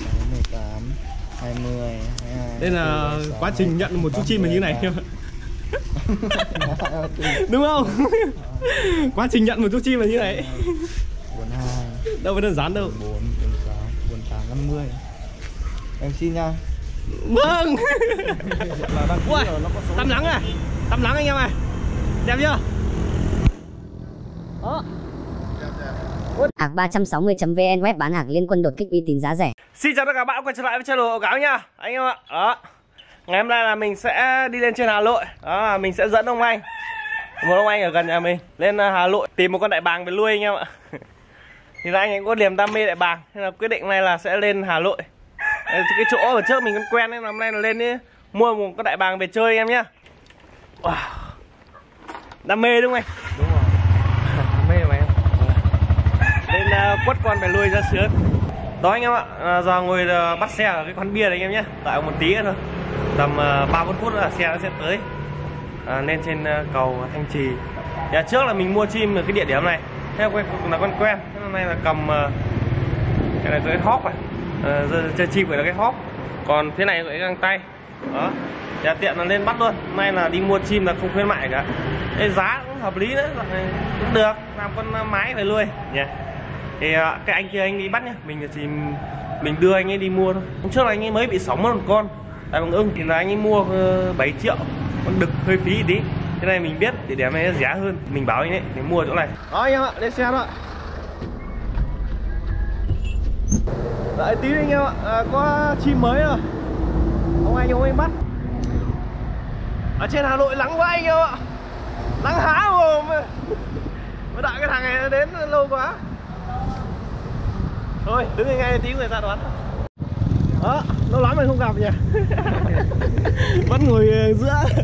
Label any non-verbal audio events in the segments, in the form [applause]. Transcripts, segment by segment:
16, 18, 20, 22 Đây là 26, quá trình nhận một chú chim là như này. 33, [laughs] Đúng không? [laughs] quá trình nhận một chú chim là như này. 42, Đâu có đơn giản đâu. 44, 46, 48, 50 Em xin nha. Vâng. [laughs] Ui, rồi, nó có số Tắm nắng à? Tắm nắng anh em ơi. Đẹp chưa? Đó Ạc360.vn web bán hàng liên quân đột kích uy tín giá rẻ. Xin chào tất cả các bạn quay trở lại với channel Cáo nha. Anh em ạ. Đó. Ngày hôm nay là mình sẽ đi lên trên Hà Nội. Đó mình sẽ dẫn ông anh. Một ông anh ở gần nhà mình. Lên uh, Hà Nội tìm một con đại bàng về nuôi anh em ạ. [laughs] Thì là anh ấy có niềm đam mê đại bàng Nên là quyết định này là sẽ lên Hà Nội. Cái chỗ ở trước mình còn quen nên là hôm nay là lên đi Mua một con đại bàng về chơi anh em nhá. Wow. Đam mê đúng không anh? Đúng rồi Mê mà em lên uh, quất con phải lui ra sướng đó anh em ạ à, giờ ngồi à, bắt xe ở cái quán bia này anh em nhé. Tại một tí nữa thôi. Tầm à, ba bốn phút là xe nó sẽ tới. À, lên trên à, cầu thanh trì. Nhà trước là mình mua chim ở cái địa điểm này. Theo quen là con quen. Thế hôm nay là cầm cái này cái hóp này. À, chơi chim phải là cái hóp còn thế này gọi găng tay. Đó. Nhà tiện là lên bắt luôn. Hôm nay là đi mua chim là không khuyến mại cả. Ê, giá cũng hợp lý nữa cũng được. Làm con mái về nuôi nha thì à, cái anh kia anh đi bắt nhá. Mình thì mình đưa anh ấy đi mua thôi. Hôm trước là anh ấy mới bị sóng mất một con. Tại bằng ưng thì là anh ấy mua ờ, 7 triệu. Con đực hơi phí tí. Cái này mình biết thì để này nó giá hơn. Mình bảo anh ấy để mua chỗ này. Đó anh em ạ lên xe đó ạ. Đợi tí anh em ạ. À, có chim mới rồi ông anh ông anh bắt. Ở trên Hà Nội nắng quá anh em ạ. Nắng há mồm mới đợi cái thằng này đến lâu quá thôi đứng ngay tí người ta đoán. Đó lâu lắm mình không gặp nhỉ? [laughs] Vẫn ngồi giữa. [laughs]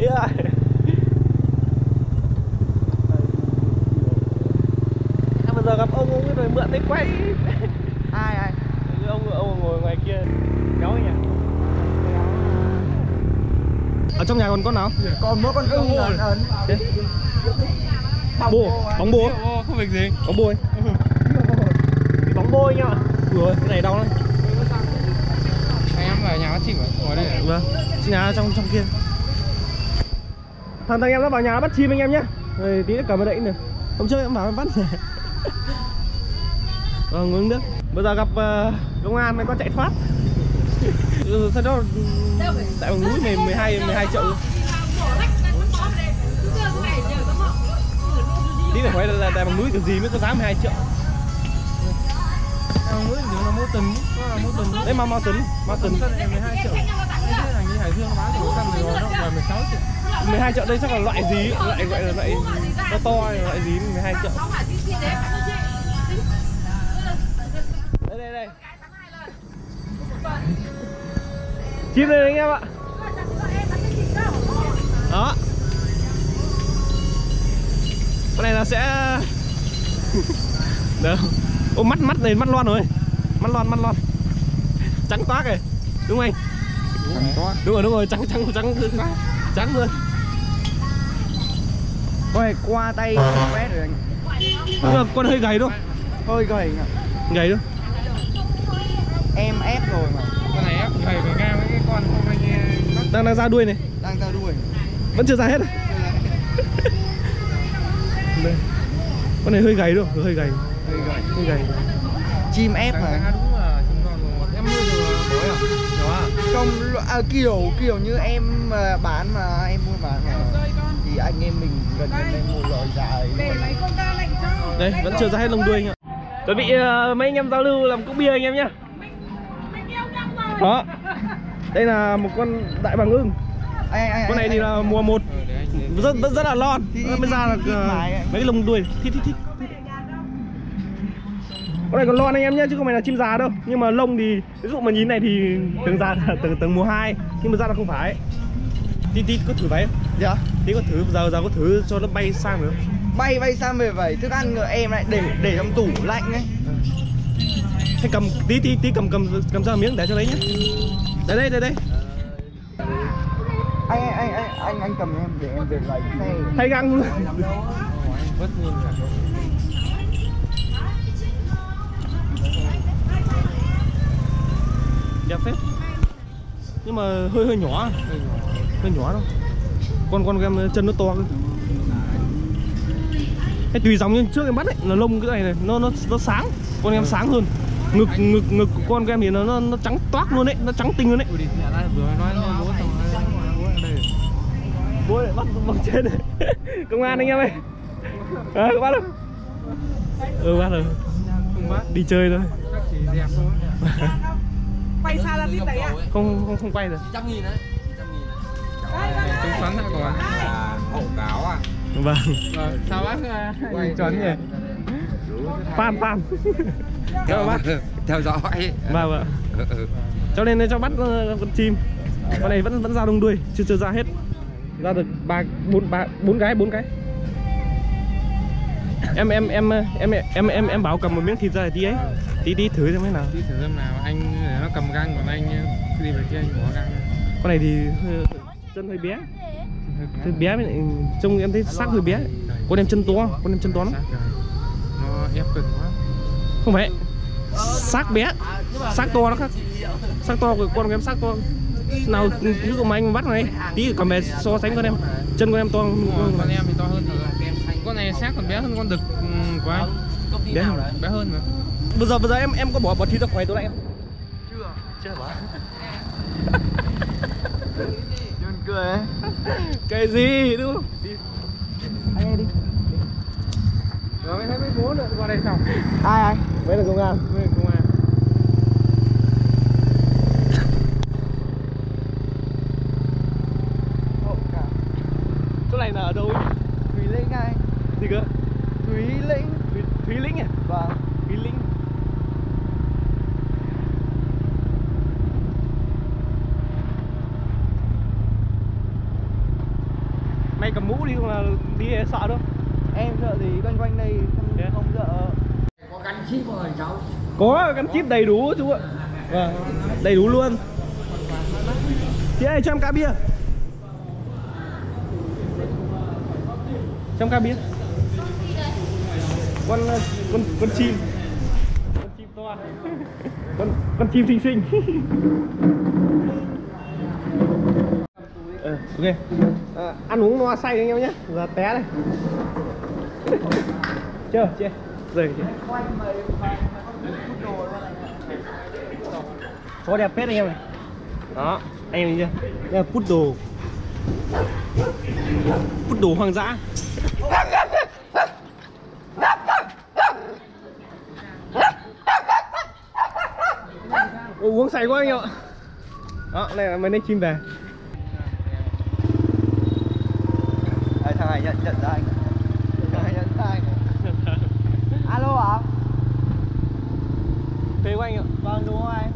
Yeah. à, bây giờ gặp ông ông rồi mượn đấy quay. [laughs] Ai ai? Ông ông ngồi ngoài kia kéo nhỉ? Ở trong nhà còn con nào? Còn mỗi con ưng là ấn bồ bóng bồ không việc gì. Bóng bồ ấy. Bôi nhá rồi cái này đau lắm anh em ở nhà bắt chim ở đây à? vâng nhà trong trong kia thằng thằng em nó vào nhà bắt chim anh em nhé rồi tí nữa cầm ở đấy nữa hôm trước em bảo em bắt rồi vâng uống nước bây giờ gặp uh, công an mới có chạy thoát ừ, sao đó tại bằng núi mười mười hai mười hai triệu tí phải hỏi là tại bằng núi kiểu gì mới có giá 12 triệu Ông ấy thì là mô tình. Là mô tình đấy tính mau tính. sân này 12 triệu. Như Hải Dương bán thì sân thì rồi nó là 16 triệu. 12 triệu đây chắc là loại gì? Loại gọi là loại to to hay loại gì? 12 triệu. Đây đây đây. Chim đây anh em ạ. Đó. Con này là sẽ [laughs] đâu ô mắt mắt này mắt loan rồi. Mắt loan mắt loan trắng toát rồi đúng không anh? Đúng rồi đúng rồi trắng trắng trắng trắng luôn. Ôi, qua tay quét rồi anh. Nhưng mà con hơi gầy đâu Hơi gầy ạ. Gầy đâu Em ép rồi mà. Con này á gầy về ngang với cái con hôm anh đang đang ra đuôi này. Đang ra đuôi. Vẫn chưa ra hết à? đây. Con này hơi gầy hơi gầy Hơi gầy hơi gầy Chim ép mà em mua rồi bối à? Nhỏ à? Không, à, kiểu kiểu như em mà bán mà em mua bán mà Thì anh em mình gần đây. mua loại dài. Đây vẫn chưa ra hết lông đuôi anh ạ. Chuẩn bị uh, mấy anh em giao lưu làm cốc bia anh em nhá. Đó. Đây là một con đại bàng ưng. Ai, ai, con này ai, thì là mùa một. Ờ, để rất rất, rất là lon. Mới ra là mấy cái lông đuôi. Thích thích thích con này còn lon anh em nhé chứ không phải là chim già đâu. Nhưng mà lông thì ví dụ mà nhìn này thì từng già từng từng mùa 2 nhưng mà ra là không phải. Tí tí có thử váy? Dạ. Tí có thử giờ giờ có thử cho nó bay sang được không? Bay bay sang về vậy. Thức ăn em lại để để trong tủ lạnh ấy. Thế cầm tí tí tí cầm cầm cầm ra miếng để cho lấy nhé. Đây đây đây đây. Anh anh anh anh anh, cầm em để em về lấy xe thay găng luôn phết nhưng mà hơi hơi nhỏ hơi nhỏ đâu? Con con em chân nó to cơ. Thế tùy dòng nhưng trước em bắt ấy là lông cái này này nó nó nó sáng. Con em sáng hơn. Ngực ngực ngực của con em thì nó nó, nó trắng toát luôn đấy nó trắng tinh luôn đấy bố lại bắt bằng trên này. [laughs] Công an anh em ơi. À, bắt rồi ừ bắt rồi. Đi chơi thôi [laughs] chắc chỉ dẹp thôi. Quay xa ra tít đấy ạ. Không không không quay rồi Chúng xoắn lại còn. Hậu cáo à? vâng. Vâng, sao bác à, chuẩn nhỉ? fan các bạn bắt theo dõi. Vâng vâng. Ừ, ừ. cho nên cho bắt ờ, con chim. Con này vẫn vẫn ra đông đuôi chưa chưa ra hết. Ra được ba bốn ba bốn cái bốn cái. Em em em em em em em bảo cầm một miếng thịt ra tí ấy. Tí tí thử xem thế nào. Tí thử xem nào, anh để nó cầm găng còn anh cứ đi về kia anh bỏ găng. con này thì hơi, chân hơi bé. Hơi bé với lại trông em thấy xác hơi bé. Con em chân to con em chân to lắm. Nó ép cực quá. không phải. Xác bé. Xác to nó khác. Xác to của con em xác to. Nào ví dụ mà anh bắt này. Tí cầm về so sánh con em. Chân con em to hơn Con em thì to hơn rồi. Con này xác còn bé hơn con đực ừ, của anh. bé hơn. Bé hơn mà. bây giờ bây giờ em em có bỏ bỏ thịt ra khỏi tôi lại em chưa chưa bỏ Buồn cười ấy. Cái gì đúng không? Anh nghe đi. Rồi mới thấy mấy bố nữa qua đây xong. ai ai? Mấy là công an. Với công an. hậu cả chỗ này là ở đâu ấy? thùy linh ai gì cơ thúy lĩnh thúy, thúy lĩnh à vâng thúy lĩnh mày cầm mũ đi không là đi sợ đâu. Em sợ gì? Quanh quanh đây không, à? không sợ. Có gắn chip đầy đủ chú ạ. Vâng đầy đủ luôn. Chị ơi cho em ca bia. Em ca bia. Con con con chim. Con chim to [laughs] con con chim xinh xinh. [laughs] Ờ, ok à, ăn uống no say anh em nhé. Giờ té đây [laughs] chưa chị rồi chị Có đẹp phết anh em này. Đó, anh em nhìn chưa? Đây là poodle Poodle hoang dã. Ôi, uống say quá anh em ạ. Đó, này là mấy anh chim về Này nhận nhận ra anh. Này nhận ra anh. [laughs] Alo ạ Thế của anh ạ. Vâng đúng không anh?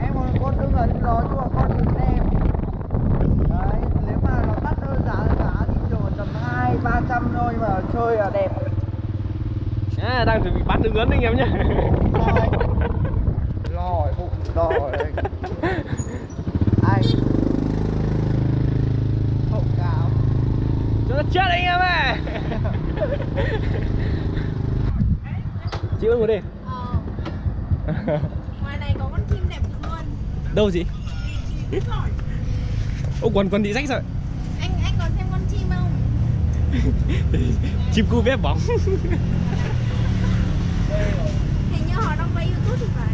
Em còn con đứng ở đó chứ mà con đứng em. Đấy nếu mà nó đắt hơn giá giá thì chỉ tầm hai ba trăm thôi mà chơi là đẹp. À, Đang chuẩn bị bán tương ấn anh em nhé lo hỏi bụng lo hỏi [laughs] anh anh hậu cáo Cho nó chết anh em ơi. Chị ơi ngồi đi Ờ, ngoài này có con chim đẹp cực luôn. Đâu chị? Ô quần quần bị rách rồi Anh anh có xem con chim không? [laughs] Chim cu vép bóng. [laughs] Hình như họ đang quay youtube thì phải.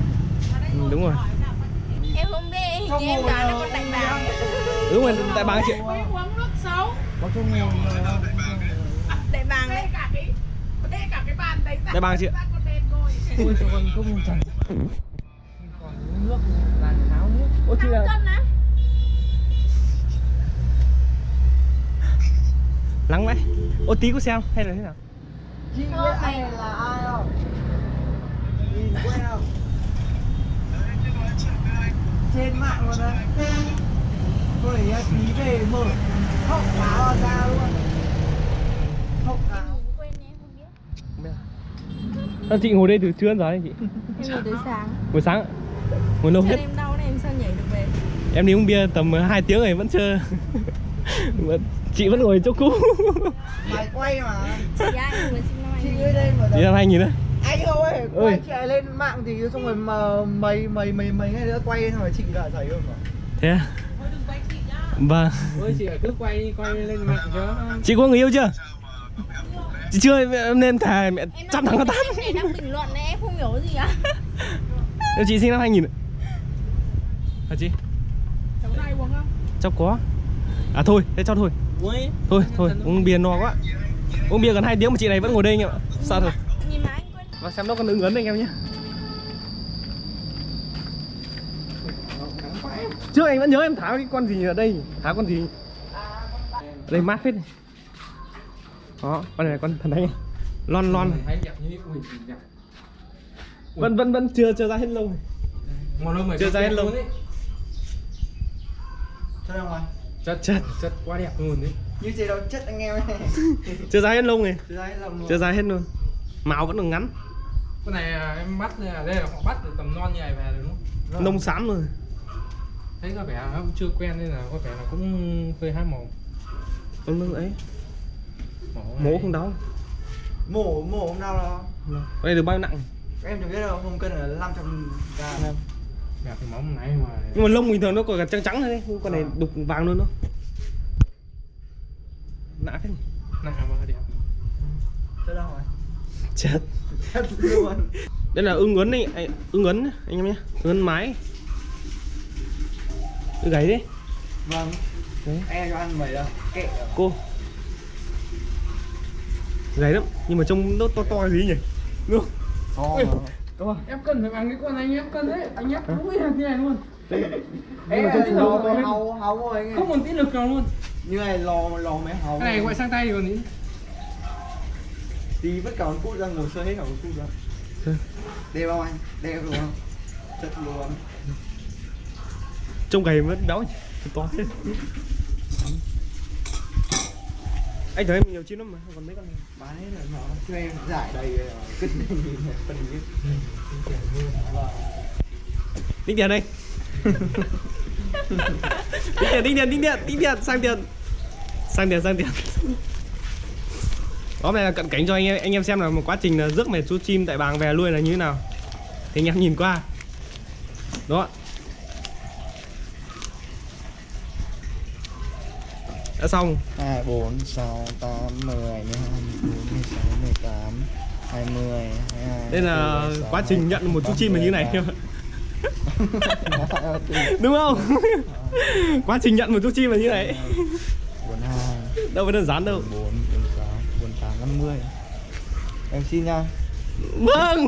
Ừ, Đúng rồi. Em không biết, hình như em đoán là con đại bàng. Đúng rồi, tại bang chị uống nước xấu có người không Đại bàng đấy. Tại bang chị ạ. Tôi cho con không chẳng còn nước làn tháo nước. Ô chị là nắng vậy. Ô tí có xem hay là thế nào? chị biết anh này là ai không? Nhìn quen không? Trên mạng luôn đấy tôi để tí về mở cáo ra luôn. Không biết. Sao chị ngồi đây từ trưa đến giờ đấy chị? Em ngồi tới sáng. Buổi sáng? Ngồi lâu nhất. em đau nên em sao nhảy được về? Em đi uống bia tầm 2 tiếng rồi vẫn chưa. [laughs] Vẫn- Chị vẫn ngồi chỗ cũ. Mày quay mà. Chị ai chị ơi đây mà Chị năm 2000 nữa. Anh ơi quay chạy lên mạng thì xong rồi mà mấy mấy mấy mấy ngày nữa quay xong rồi chị cả thấy không ạ thế à? Thôi đừng quay chị nhá vâng. Ôi chị cứ quay quay lên mạng cho chị có người yêu chưa? Chị chưa em nên thề mẹ Em trăm thằng có tám. em này đang bình luận này em không hiểu gì à Nếu chị sinh năm 2000 Hả chị? Cháu này uống không? Cháu có. À thôi, thế cho thôi. Ui Thôi, thôi, uống bia no quá. Uống bia gần 2 tiếng mà chị này vẫn ngồi đây anh em ạ. Sao thôi. Nhìn mà anh quên. Và xem nó còn ứng ấn anh em nhé Trước anh vẫn nhớ em thả cái con gì ở đây Thả con gì? Ở đây mát phết này. Đó, con này là con thần thánh. Này Lon lon. Này. thấy đẹp như ui đẹp Vẫn vẫn vẫn chưa chưa ra hết lông. Này Chưa ra hết lông. ngoài. Chất Chất. chất quá đẹp luôn đấy. Như thế đâu chất anh em ấy Chưa ra hết lông này. Chưa ra hết luôn. Màu vẫn còn ngắn. Cái này à, em bắt đây là đây là họ bắt từ tầm non như này về rồi đúng không? Nông xám rồi thấy có vẻ nó cũng chưa quen nên là có vẻ là cũng hơi há mồm Con nó ấy. Mổ Mổ không đau mổ mổ hôm nào đó Con này được bao nhiêu nặng? Em chẳng biết đâu không cân là 500 gram đẹp thì móng này mà. Nhưng mà lông bình thường nó còn trắng trắng thôi đấy Con Ờ. này đục vàng luôn đó. Nã thế nặng mà đẹp cho đâu ngoài Chết. Chất luôn. Đây là ưng ấn này anh, ưng ấn anh em nhé Ưng ấn mái Cái gáy đấy. Vâng. Đấy. em cho ăn mày đâu? Kệ Cô. Gáy lắm Nhưng mà trông nó to to gì nhỉ? Đúng không? to em cần phải bằng cái con này anh em cần đấy. Anh ép mũi hàng như này luôn. Em mà trông lò to hầu hầu rồi anh không còn tí lực nào luôn. Như này lò lò mới hầu cái này gọi sang tay còn ý tí vẫn cả con cút ra ngồi chơi hết cả con cút ra. Đeo không anh? Đeo luôn. Không chất luôn Trông gầy vẫn nhỉ? To thế. Anh thấy em nhiều chim lắm mà Còn mấy con này. Bán hết rồi nó cho em giải đầy ờ, [laughs] nhìn này, phần như Tính tiền đây. Tính tiền, tính tiền, tính tiền, tính tiền, sang tiền. Sang tiền, sang tiền. Đó này là cận cảnh cho anh em, anh em xem là một quá trình là rước mẹ chú chim tại bàng về nuôi là như thế nào. Thì anh em nhìn qua. Đó Đã xong. hai bốn sáu tám mười bốn sáu mười tám hai mươi Đây là quá trình nhận một chú chim là như này. [laughs] Đúng không? quá trình nhận một chú chim là như này. Đâu có đơn giản đâu. bốn bốn sáu bốn tám năm mươi. Em xin nha. Vâng.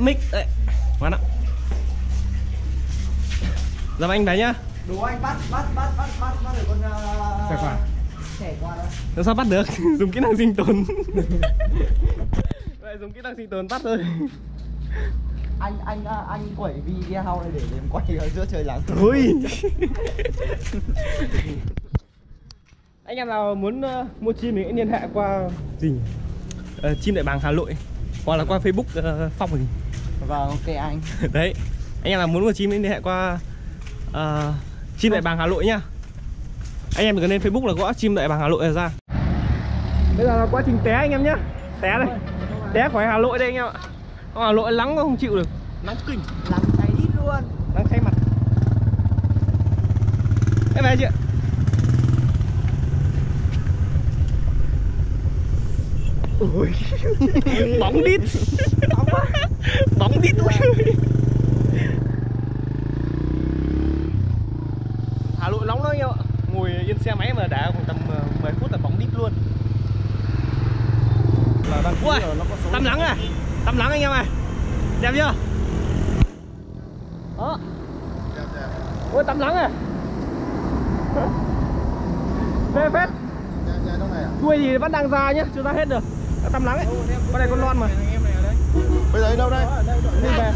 Mic đấy Ngoan ạ. Giờ anh về nhá đủ anh bắt bắt bắt bắt bắt bắt được con uh, Trẻ qua. trẻ qua đâu Làm sao bắt được? [laughs] Dùng kỹ năng sinh tồn. Vậy dùng kỹ năng sinh tồn bắt thôi. Anh anh à, anh quẩy video này để em quay ở giữa trời nắng Thôi Anh em nào muốn ờ, mua chim thì hãy liên hệ qua gì? Ờ, Chim đại bàng Hà Nội Hoặc là qua Facebook uh, Phong gì vâng ok anh. [laughs] Đấy. Anh em nào muốn mua chim thì liên hệ qua ờ, Chim đại bàng Hà Nội nhá Anh em cần lên Facebook là gõ chim đại bàng Hà Nội là ra. Bây giờ là quá trình té anh em nhá. Té đây. Té khỏi Hà Nội đây anh em ạ. Hà Nội nắng không chịu được? Nắng kinh làm cháy đít luôn. Đang thay mặt. Em về chị ạ. [laughs] [laughs] Bóng đít. Bóng bóng đít ui Hà Nội nóng đó anh em ạ. Ngồi yên xe máy mà đã khoảng tầm ờ, 10 phút là bóng đít luôn. Là đăng Ui, tắm nắng này tắm nắng anh em ơi. Đẹp chưa? Đó. Ôi tắm nắng à? [laughs] Phê phết. Đuôi thì vẫn đang ra nhá chưa ra hết được. Đã tắm nắng ấy. Con này con lon mà. Bây giờ đi đâu đây? Đi về.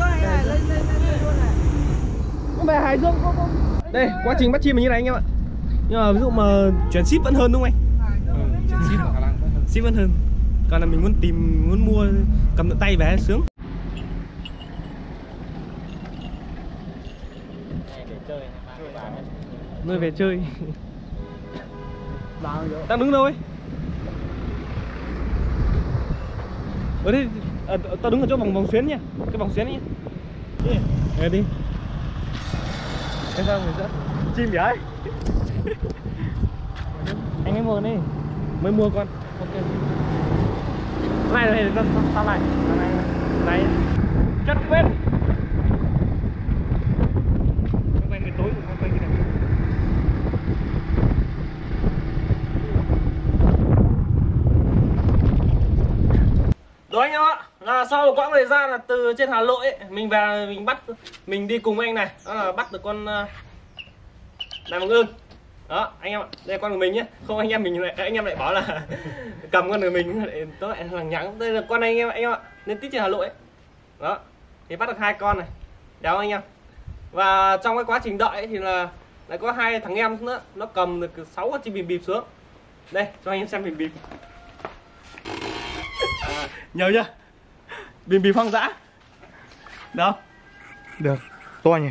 Nó về Hải Dương không không đây quá trình bắt chim là như này anh em ạ. Nhưng mà ví dụ mà chuyển ship vẫn hơn đúng không anh? Ừ, trên ship vẫn hơn. Ship vẫn hơn. Còn là mình muốn tìm muốn mua cầm tận tay về sướng. Nuôi về chơi. Đang đứng đâu ấy? Ở đây à, tao đứng ở chỗ vòng vòng xuyến nha. Cái vòng xuyến nhá đi. Đây, đi cái sao người dẫn? Chim ấy? [laughs] Anh ấy mua này mới mua con. Ok. Này này tao tao- này này này. Chất quên quanh cái tối quanh quanh cái này Đó anh em ạ, là sau một quãng thời gian là từ trên Hà Nội ấy, mình về mình bắt mình đi cùng anh này, đó là bắt được con ờ, đàn Đàm Ưng. Đó, anh em ạ, đây là con của mình nhé. Không anh em mình lại anh em lại bảo là [laughs] cầm con của mình lại nó lại lằng nhằng. Đây là con anh em anh em ạ, nên tít trên Hà Nội ấy. Đó. Thì bắt được hai con này. Đéo anh em. Và trong cái quá trình đợi ấy, thì là lại có hai thằng em nữa, nó cầm được 6 con chim bìm bịp xuống. Đây, cho anh em xem bìm bịp. [laughs] À, Nhiều chưa? Bìm bìm hoang dã. Được. Được, to nhỉ?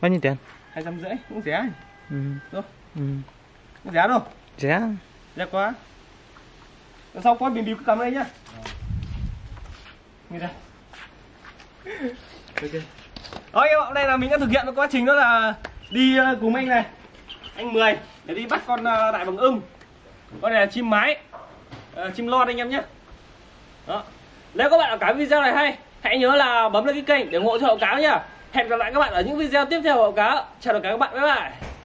Bao nhiêu tiền? hai trăm rưỡi cũng rẻ Ừ. đâu Ừ. cũng rẻ đâu? Rẻ. Rẻ quá. Lần sau có bìm bìm cứ cầm đây nhá. Nghe đây. Ok. Đó, anh em ạ, đây là mình đã thực hiện cái quá trình đó là đi ờ, cùng anh này. Anh mười để đi bắt con ờ, đại bằng ưng. Con này là chim mái. Ờ, chim lon anh em nhé đó. Nếu các bạn ở cái video này hay, hãy nhớ là bấm lên cái kênh để ủng hộ cho hậu cáo nhá. Hẹn gặp lại các bạn ở những video tiếp theo của hậu cáo chào tất cả các bạn, bye bye.